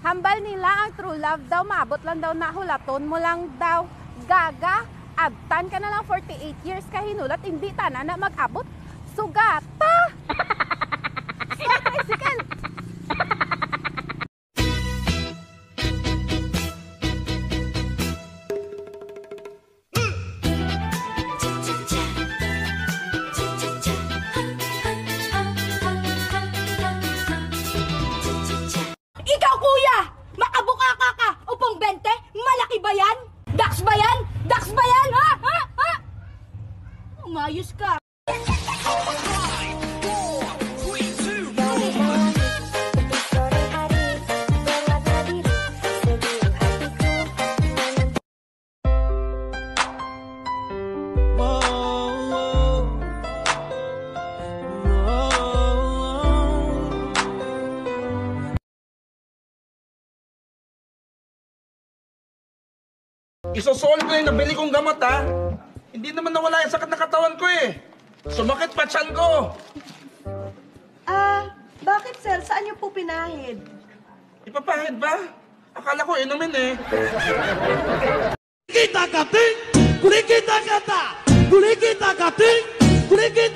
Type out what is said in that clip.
Hambal nila ang true love daw, maabot lang daw nahulaton mo lang daw. Gaga, abtan ka na lang 48 years ka hinulat, hindi tanan na mag-abot. Sugata! Umayos ka. Isosolve ko yung nabili kong gamot ha. Hindi naman nawala yung sakit na katawan ko eh. Sumakit pa tiyan ko. Ah, bakit sir? Saan niyo po pinahid? Ipapahid ba? Akala ko inumin eh. Kita kating! Kulikita kata! Kulikita kating! Kulikita